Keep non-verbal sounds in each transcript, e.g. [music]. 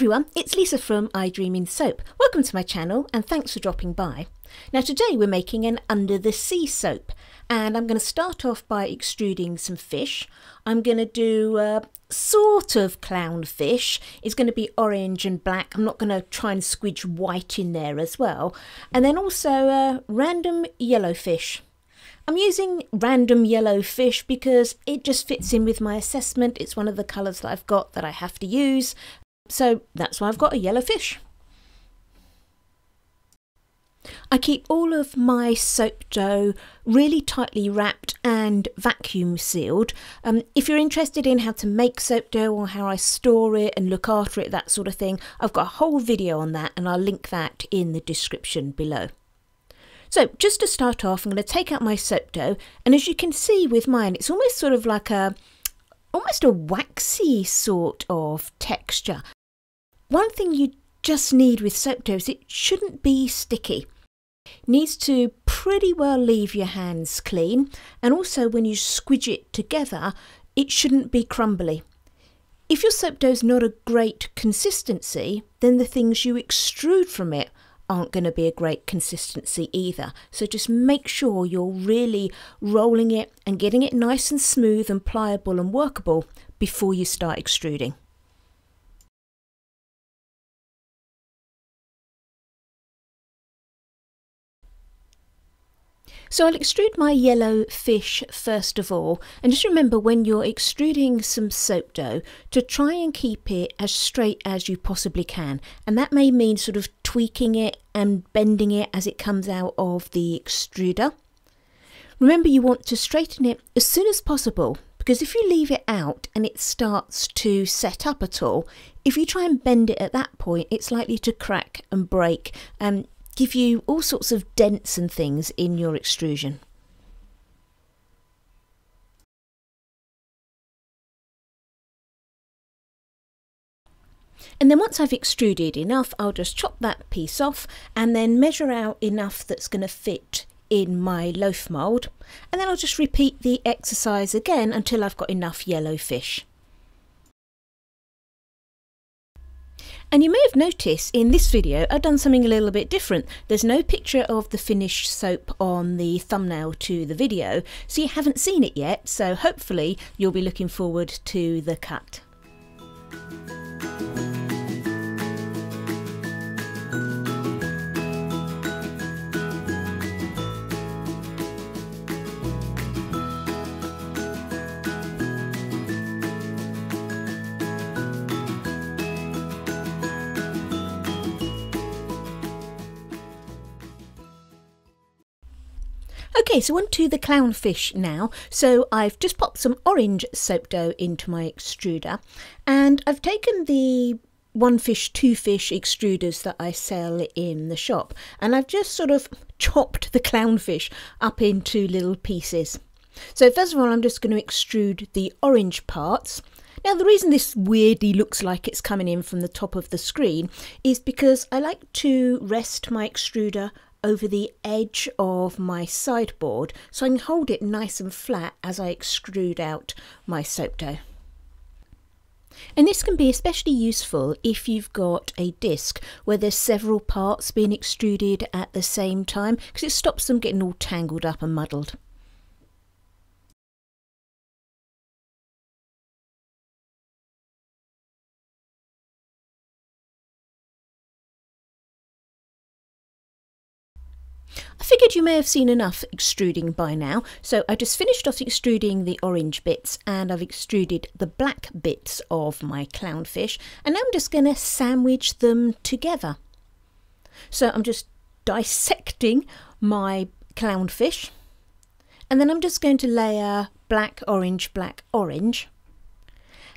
everyone, it's Lisa from I Dream in Soap. Welcome to my channel and thanks for dropping by. Now today we're making an under the sea soap and I'm going to start off by extruding some fish. I'm going to do a sort of clownfish. It's going to be orange and black. I'm not going to try and squidge white in there as well. And then also a random yellow fish. I'm using random yellow fish because it just fits in with my assessment. It's one of the colours that I've got that I have to use. So that's why I've got a yellow fish. I keep all of my soap dough really tightly wrapped and vacuum sealed. Um, if you're interested in how to make soap dough or how I store it and look after it, that sort of thing, I've got a whole video on that and I'll link that in the description below. So just to start off, I'm going to take out my soap dough and as you can see with mine, it's almost sort of like a almost a waxy sort of texture. One thing you just need with soap dough is it shouldn't be sticky. It needs to pretty well leave your hands clean and also when you squidge it together it shouldn't be crumbly. If your soap dough is not a great consistency then the things you extrude from it aren't going to be a great consistency either. So just make sure you're really rolling it and getting it nice and smooth and pliable and workable before you start extruding. So I'll extrude my yellow fish first of all and just remember when you're extruding some soap dough to try and keep it as straight as you possibly can and that may mean sort of tweaking it and bending it as it comes out of the extruder. Remember you want to straighten it as soon as possible because if you leave it out and it starts to set up at all, if you try and bend it at that point, it's likely to crack and break. Um, give you all sorts of dents and things in your extrusion. And then once I've extruded enough, I'll just chop that piece off and then measure out enough that's going to fit in my loaf mould. And then I'll just repeat the exercise again until I've got enough yellow fish. And you may have noticed in this video I've done something a little bit different. There's no picture of the finished soap on the thumbnail to the video, so you haven't seen it yet, so hopefully you'll be looking forward to the cut. Okay, so on to the clownfish now. So I've just popped some orange soap dough into my extruder and I've taken the one fish, two fish extruders that I sell in the shop and I've just sort of chopped the clownfish up into little pieces. So first of all I'm just going to extrude the orange parts now the reason this weirdly looks like it's coming in from the top of the screen is because I like to rest my extruder over the edge of my sideboard so I can hold it nice and flat as I extrude out my soap dough. And this can be especially useful if you've got a disc where there's several parts being extruded at the same time because it stops them getting all tangled up and muddled. I figured you may have seen enough extruding by now, so I just finished off extruding the orange bits and I've extruded the black bits of my clownfish and now I'm just going to sandwich them together. So I'm just dissecting my clownfish and then I'm just going to layer black, orange, black, orange.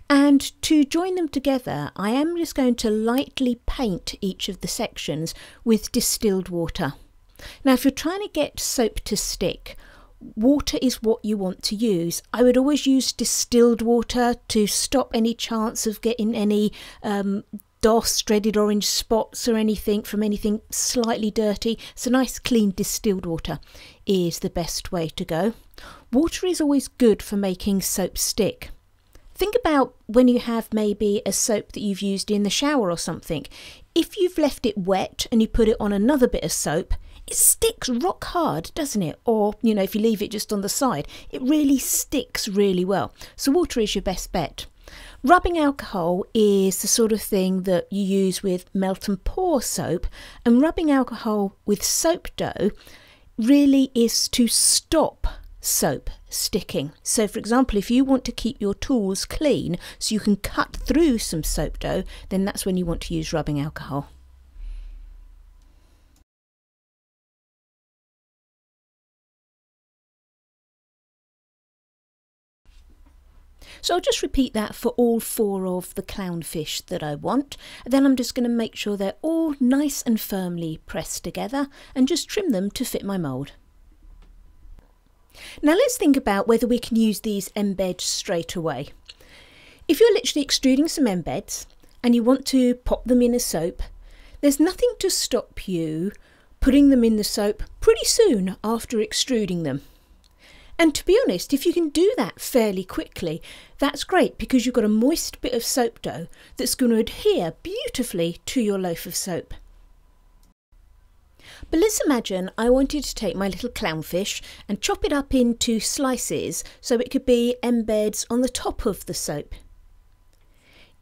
And to join them together, I am just going to lightly paint each of the sections with distilled water. Now, if you're trying to get soap to stick, water is what you want to use. I would always use distilled water to stop any chance of getting any um, DOS, dreaded orange spots or anything from anything slightly dirty. So nice clean distilled water is the best way to go. Water is always good for making soap stick. Think about when you have maybe a soap that you've used in the shower or something. If you've left it wet and you put it on another bit of soap, it sticks rock hard, doesn't it? Or, you know, if you leave it just on the side, it really sticks really well. So, water is your best bet. Rubbing alcohol is the sort of thing that you use with melt and pour soap, and rubbing alcohol with soap dough really is to stop soap sticking. So, for example, if you want to keep your tools clean so you can cut through some soap dough, then that's when you want to use rubbing alcohol. So I'll just repeat that for all four of the clownfish that I want. Then I'm just going to make sure they're all nice and firmly pressed together and just trim them to fit my mould. Now let's think about whether we can use these embeds straight away. If you're literally extruding some embeds and you want to pop them in a soap, there's nothing to stop you putting them in the soap pretty soon after extruding them. And to be honest, if you can do that fairly quickly, that's great because you've got a moist bit of soap dough that's going to adhere beautifully to your loaf of soap. But let's imagine I wanted to take my little clownfish and chop it up into slices so it could be embeds on the top of the soap.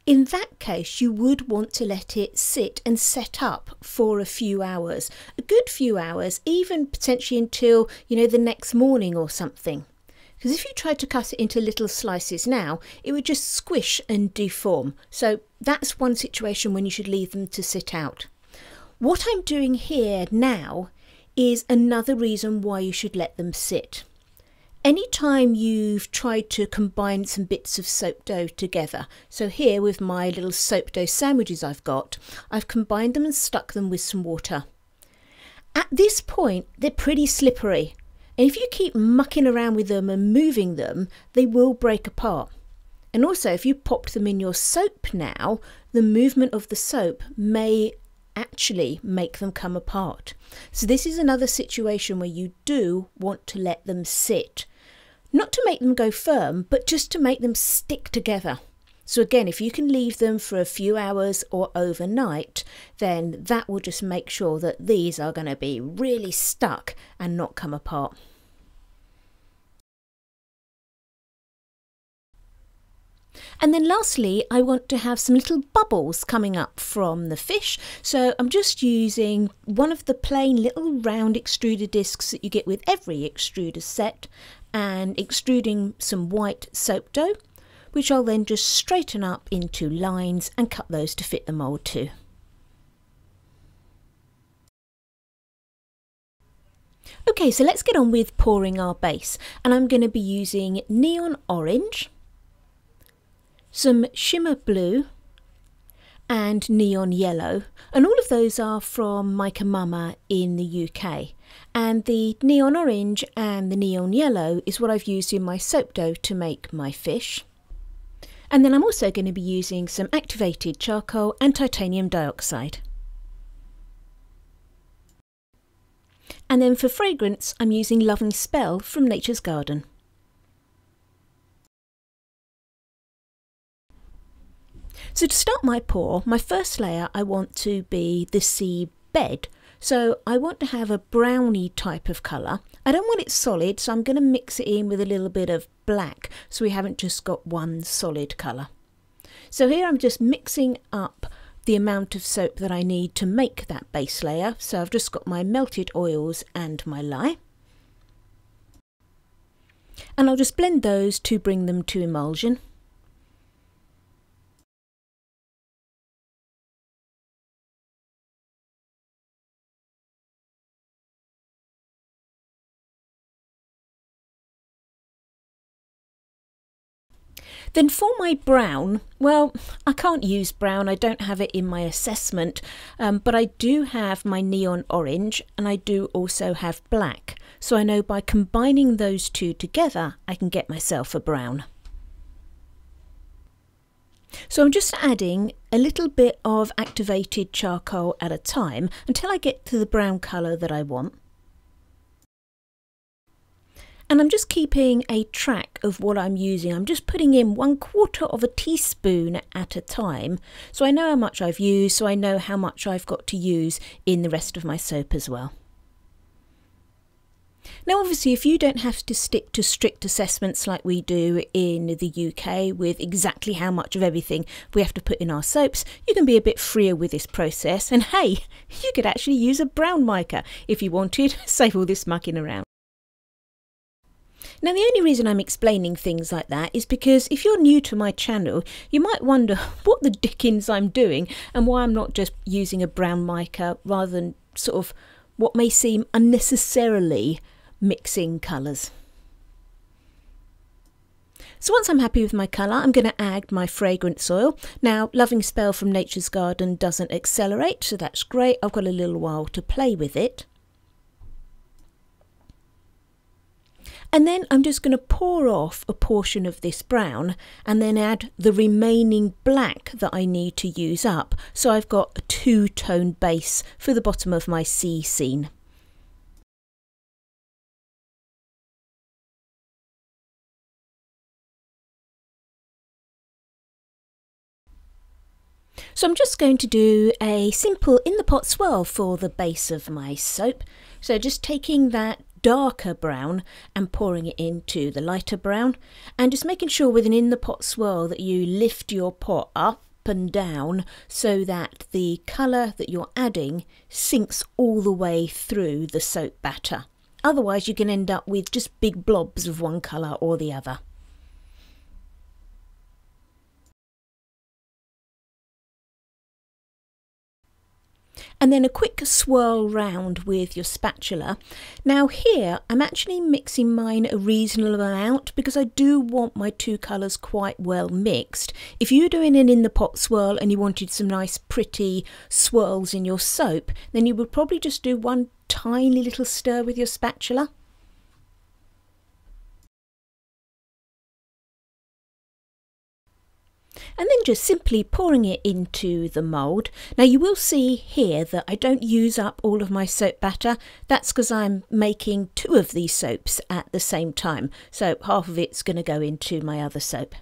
In that case, you would want to let it sit and set up for a few hours, a good few hours, even potentially until, you know, the next morning or something. Because if you tried to cut it into little slices now, it would just squish and deform. So that's one situation when you should leave them to sit out. What I'm doing here now is another reason why you should let them sit. Anytime you've tried to combine some bits of soap dough together, so here with my little soap dough sandwiches I've got, I've combined them and stuck them with some water. At this point, they're pretty slippery, and if you keep mucking around with them and moving them, they will break apart. And also, if you popped them in your soap now, the movement of the soap may actually make them come apart. So, this is another situation where you do want to let them sit not to make them go firm, but just to make them stick together. So again, if you can leave them for a few hours or overnight, then that will just make sure that these are going to be really stuck and not come apart. And then lastly, I want to have some little bubbles coming up from the fish. So I'm just using one of the plain little round extruder discs that you get with every extruder set and extruding some white soap dough, which I'll then just straighten up into lines and cut those to fit the mould too. Okay, so let's get on with pouring our base. And I'm going to be using neon orange, some shimmer blue, and neon yellow. And all of those are from Mica Mama in the UK. And the neon orange and the neon yellow is what I've used in my soap dough to make my fish. And then I'm also going to be using some activated charcoal and titanium dioxide. And then for fragrance, I'm using Loving Spell from Nature's Garden. So to start my pour, my first layer I want to be the sea bed. So I want to have a browny type of colour. I don't want it solid, so I'm going to mix it in with a little bit of black so we haven't just got one solid colour. So here I'm just mixing up the amount of soap that I need to make that base layer. So I've just got my melted oils and my lye. And I'll just blend those to bring them to emulsion. Then for my brown, well, I can't use brown, I don't have it in my assessment, um, but I do have my neon orange and I do also have black. So I know by combining those two together, I can get myself a brown. So I'm just adding a little bit of activated charcoal at a time until I get to the brown colour that I want. And I'm just keeping a track of what I'm using. I'm just putting in one quarter of a teaspoon at a time. So I know how much I've used, so I know how much I've got to use in the rest of my soap as well. Now, obviously, if you don't have to stick to strict assessments like we do in the UK with exactly how much of everything we have to put in our soaps, you can be a bit freer with this process. And hey, [laughs] you could actually use a brown mica if you wanted, [laughs] save all this mucking around. Now, the only reason I'm explaining things like that is because if you're new to my channel, you might wonder [laughs] what the dickens I'm doing and why I'm not just using a brown mica rather than sort of what may seem unnecessarily mixing colours. So once I'm happy with my colour, I'm going to add my fragrance oil. Now, Loving Spell from Nature's Garden doesn't accelerate, so that's great. I've got a little while to play with it. And then I'm just going to pour off a portion of this brown and then add the remaining black that I need to use up. So I've got a two-tone base for the bottom of my sea scene. So I'm just going to do a simple in the pot swirl for the base of my soap. So just taking that darker brown and pouring it into the lighter brown and just making sure with an in the pot swirl that you lift your pot up and down so that the colour that you're adding sinks all the way through the soap batter. Otherwise you can end up with just big blobs of one colour or the other. And then a quick swirl round with your spatula. Now here I'm actually mixing mine a reasonable amount because I do want my two colours quite well mixed. If you're doing an in the pot swirl and you wanted some nice pretty swirls in your soap then you would probably just do one tiny little stir with your spatula. And then just simply pouring it into the mould. Now you will see here that I don't use up all of my soap batter. That's because I'm making two of these soaps at the same time. So half of it's going to go into my other soap.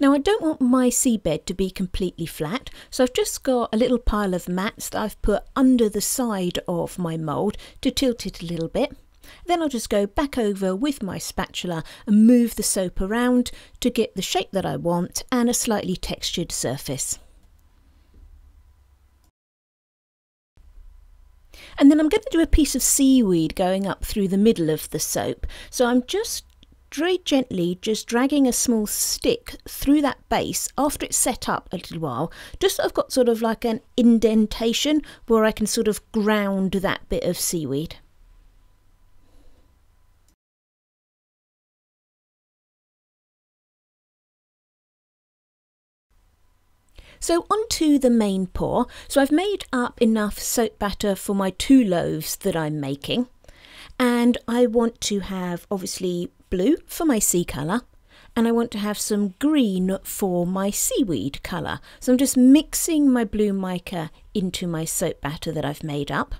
Now I don't want my seabed to be completely flat, so I've just got a little pile of mats that I've put under the side of my mould to tilt it a little bit. Then I'll just go back over with my spatula and move the soap around to get the shape that I want and a slightly textured surface. And then I'm going to do a piece of seaweed going up through the middle of the soap. So I'm just very gently just dragging a small stick through that base after it's set up a little while just so I've got sort of like an indentation where I can sort of ground that bit of seaweed. So onto the main pour. So I've made up enough soap batter for my two loaves that I'm making. And I want to have obviously blue for my sea colour and I want to have some green for my seaweed colour. So I'm just mixing my blue mica into my soap batter that I've made up.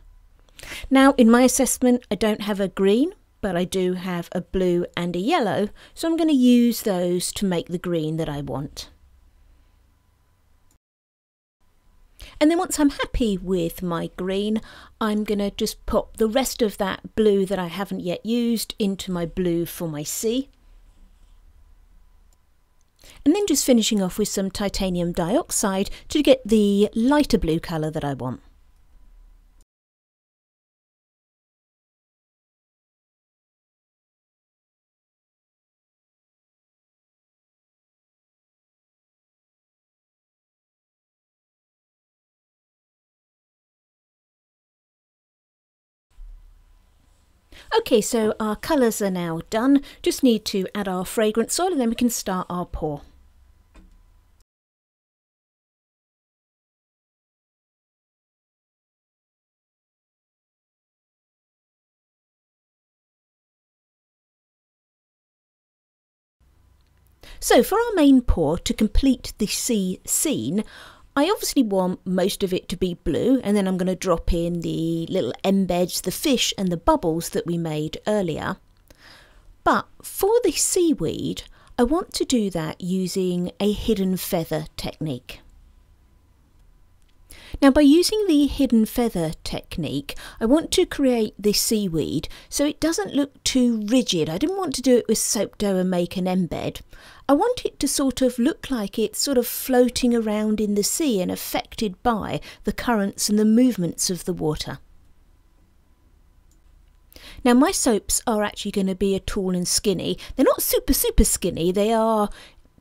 Now in my assessment I don't have a green but I do have a blue and a yellow so I'm going to use those to make the green that I want. And then once I'm happy with my green, I'm going to just pop the rest of that blue that I haven't yet used into my blue for my sea. And then just finishing off with some titanium dioxide to get the lighter blue colour that I want. Okay, so our colours are now done. Just need to add our fragrance oil and then we can start our pour. So for our main pour, to complete the sea scene, I obviously want most of it to be blue and then I'm going to drop in the little embeds, the fish and the bubbles that we made earlier. But for the seaweed, I want to do that using a hidden feather technique. Now by using the hidden feather technique, I want to create this seaweed so it doesn't look too rigid. I didn't want to do it with soap dough and make an embed. I want it to sort of look like it's sort of floating around in the sea and affected by the currents and the movements of the water. Now my soaps are actually going to be a tall and skinny. They're not super super skinny. They are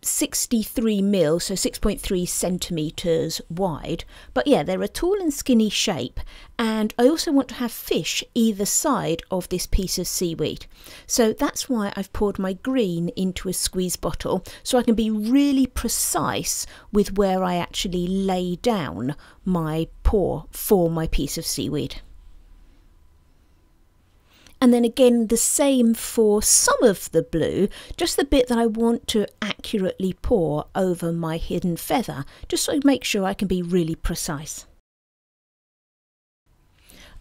63 mil, so 6.3 centimetres wide. But yeah, they're a tall and skinny shape, and I also want to have fish either side of this piece of seaweed. So that's why I've poured my green into a squeeze bottle, so I can be really precise with where I actually lay down my pour for my piece of seaweed. And then again, the same for some of the blue, just the bit that I want to accurately pour over my hidden feather, just so I make sure I can be really precise.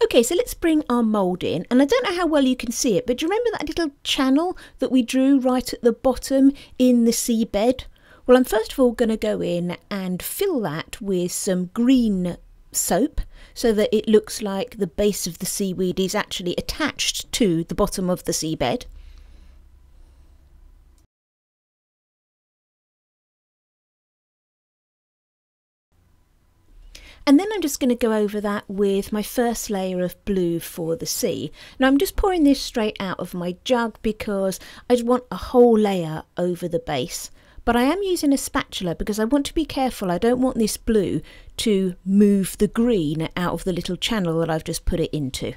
Okay, so let's bring our mould in, and I don't know how well you can see it, but do you remember that little channel that we drew right at the bottom in the seabed? Well, I'm first of all going to go in and fill that with some green soap so that it looks like the base of the seaweed is actually attached to the bottom of the seabed. And then I'm just going to go over that with my first layer of blue for the sea. Now I'm just pouring this straight out of my jug because I want a whole layer over the base. But I am using a spatula because I want to be careful. I don't want this blue to move the green out of the little channel that I've just put it into.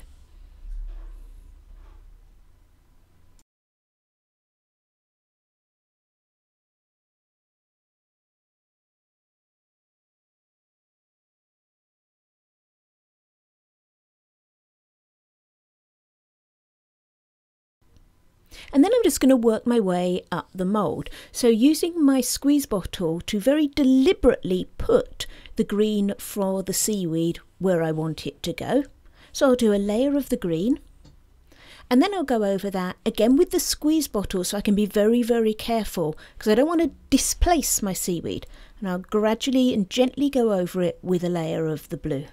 And then I'm just going to work my way up the mould. So using my squeeze bottle to very deliberately put the green for the seaweed where I want it to go. So I'll do a layer of the green. And then I'll go over that again with the squeeze bottle so I can be very, very careful because I don't want to displace my seaweed. And I'll gradually and gently go over it with a layer of the blue.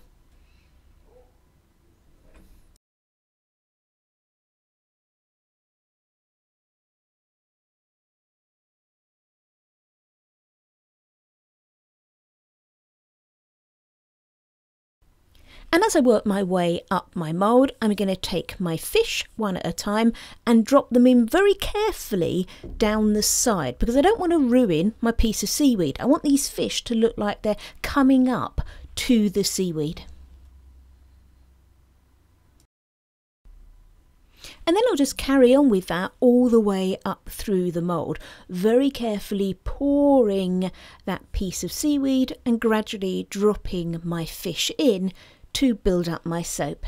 And as I work my way up my mould, I'm going to take my fish one at a time and drop them in very carefully down the side because I don't want to ruin my piece of seaweed. I want these fish to look like they're coming up to the seaweed. And then I'll just carry on with that all the way up through the mould, very carefully pouring that piece of seaweed and gradually dropping my fish in to build up my soap.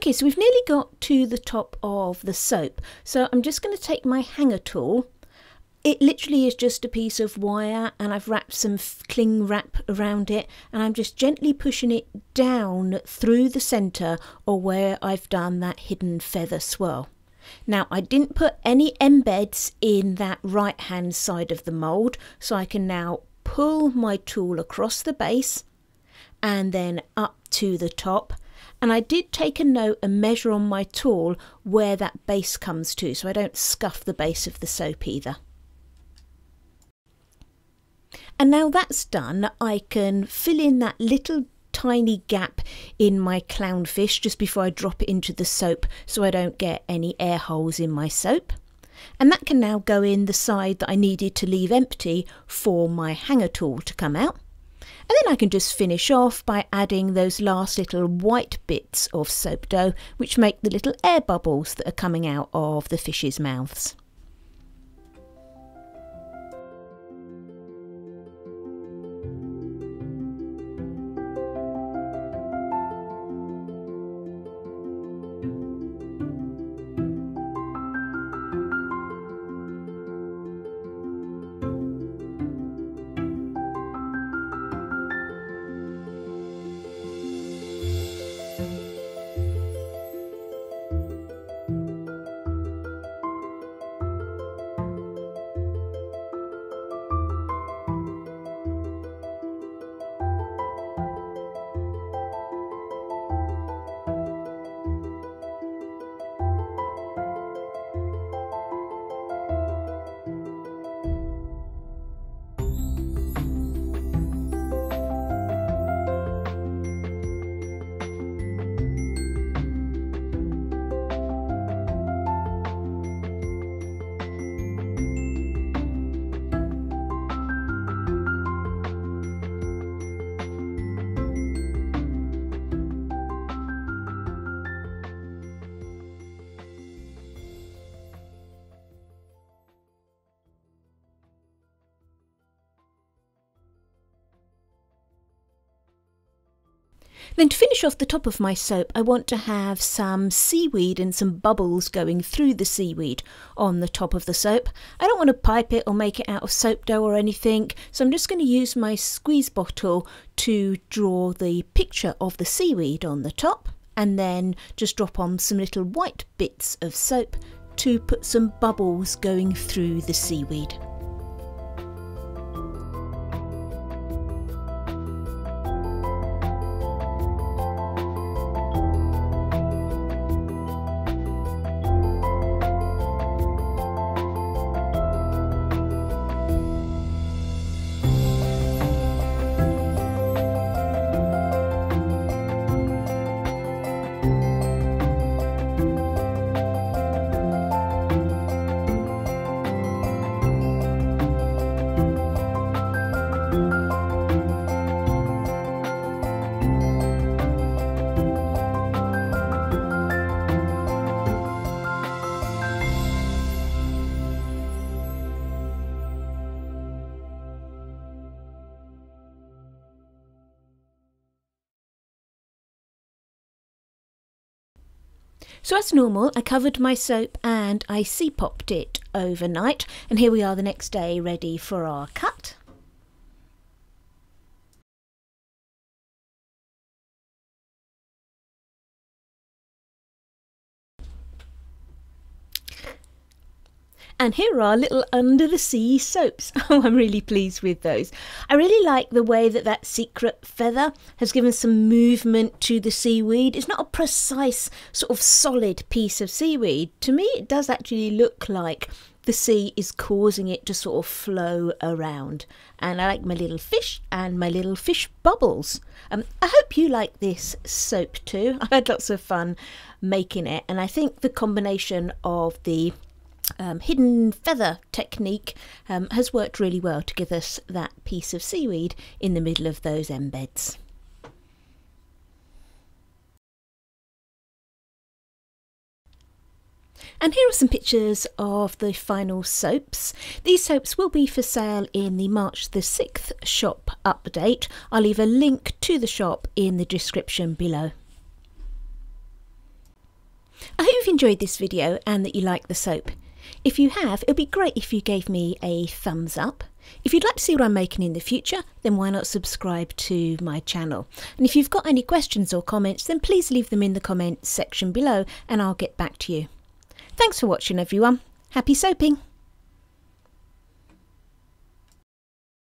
Okay, so we've nearly got to the top of the soap. So I'm just going to take my hanger tool. It literally is just a piece of wire and I've wrapped some cling wrap around it and I'm just gently pushing it down through the centre or where I've done that hidden feather swirl. Now I didn't put any embeds in that right hand side of the mould so I can now pull my tool across the base and then up to the top and I did take a note and measure on my tool where that base comes to so I don't scuff the base of the soap either. And now that's done, I can fill in that little tiny gap in my clownfish just before I drop it into the soap so I don't get any air holes in my soap. And that can now go in the side that I needed to leave empty for my hanger tool to come out. And then I can just finish off by adding those last little white bits of soap dough which make the little air bubbles that are coming out of the fish's mouths. Then to finish off the top of my soap, I want to have some seaweed and some bubbles going through the seaweed on the top of the soap. I don't want to pipe it or make it out of soap dough or anything, so I'm just going to use my squeeze bottle to draw the picture of the seaweed on the top and then just drop on some little white bits of soap to put some bubbles going through the seaweed. So as normal, I covered my soap and I C-popped it overnight. And here we are the next day ready for our cut. And here are little under the sea soaps. [laughs] Oh, I'm really pleased with those. I really like the way that that secret feather has given some movement to the seaweed. It's not a precise sort of solid piece of seaweed. To me, it does actually look like the sea is causing it to sort of flow around. And I like my little fish and my little fish bubbles. Um, I hope you like this soap too. [laughs] I had lots of fun making it, and I think the combination of the um, hidden feather technique um, has worked really well to give us that piece of seaweed in the middle of those embeds. And here are some pictures of the final soaps. These soaps will be for sale in the March the 6th shop update. I'll leave a link to the shop in the description below. I hope you've enjoyed this video and that you like the soap. If you have, it would be great if you gave me a thumbs up. If you'd like to see what I'm making in the future, then why not subscribe to my channel? And if you've got any questions or comments, then please leave them in the comments section below and I'll get back to you. Thanks for watching everyone. Happy soaping!